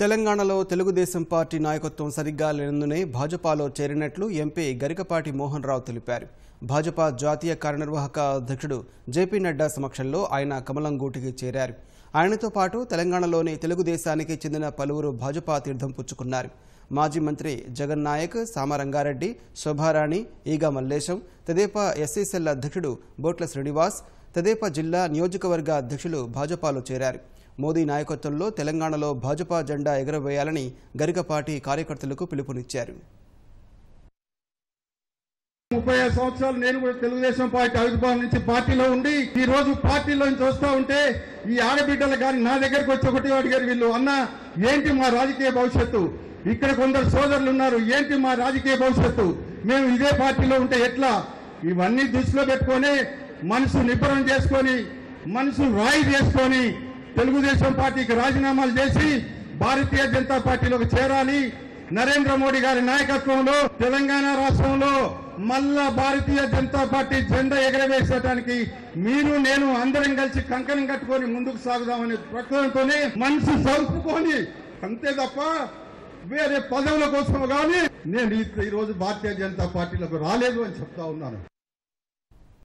తెలంగాణలో తెలుగుదేశం పార్టీ నాయకత్వం సరిగ్గా లేనందునే భాజపాలో చేరినట్లు ఎంపీ గరికపాటి మోహన్ రావు తెలిపారు. భాజపా జాతీయ కార్యనిర్వాహక అధ్యక్షుడు జేపీ నడ్డా సమక్షంలో ఆయన కమలం గూటికి చేరారు. ఆయనతో పాటు తెలంగాణలోని తెలుగుదేశానికి చెందిన పలువురు భాజపా తీర్థం పుచ్చుకున్నారు. మాజీ మంత్రి జగన్ నాయక్ సామరంగారెడ్డి శోభారాణి ఈగ మల్లేశం తెదేపా ఎస్సీసెల్ అధ్యక్షుడు బోట్ల శ్రీనివాస్ తెదేపా జిల్లా నియోజకవర్గ అధ్యక్షులు భాజపాలో చేరారు. మోదీ నాయకత్వంలో తెలంగాణలో భాజపా జెండా ఎగురవేయాలని గరికపాటి కార్యకర్తలకు పిలుపునిచ్చారు. ముప్పై ఐదు సంవత్సరాలు నేను కూడా తెలుగుదేశం పార్టీ ఆవిర్భావం నుంచి పార్టీలో ఉండి ఈ రోజు పార్టీలో నుంచి వస్తా ఉంటే ఈ ఆడబిడ్డలు కానీ నా దగ్గరకు వచ్చి ఒకటి అడిగారు వీళ్ళు అన్న ఏంటి మా రాజకీయ భవిష్యత్తు? ఇక్కడ కొందరు సోదరులు ఉన్నారు ఏంటి మా రాజకీయ భవిష్యత్తు? మేము ఇదే పార్టీలో ఉంటే ఎట్లా? ఇవన్నీ దృష్టిలో పెట్టుకొని మనసు నిబ్బరం చేసుకొని మనసు రాయి చేసుకొని తెలుగుదేశం పార్టీకి రాజీనామాలు చేసి భారతీయ జనతా పార్టీలోకి చేరాలి. నరేంద్ర మోడీ గారి నాయకత్వంలో తెలంగాణ రాష్ట్రంలో మళ్ళా భారతీయ జనతా పార్టీ జెండా ఎగరవేసేటానికి మీరు నేను అందరం కలిసి కంకణం కట్టుకొని ముందుకు సాగుదామనే ప్రకటనతోనే మనసు చదువుకొని అంతే తప్ప వేరే పదవుల కోసం కానీ నేను ఈ రోజు భారతీయ జనతా పార్టీలకు రాలేదు అని చెప్తా ఉన్నాను.